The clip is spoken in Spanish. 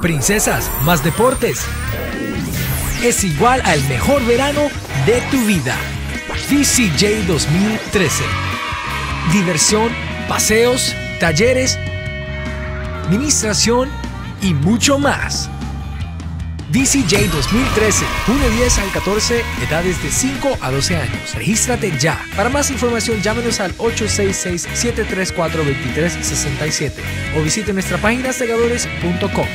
princesas, más deportes. Es igual al mejor verano de tu vida. DCJ 2013. Diversión, paseos, talleres, administración y mucho más. DCJ 2013, junio 10 al 14, edades de 5 a 12 años. Regístrate ya. Para más información, llámenos al 866-734-2367 o visite nuestra página segadores.com.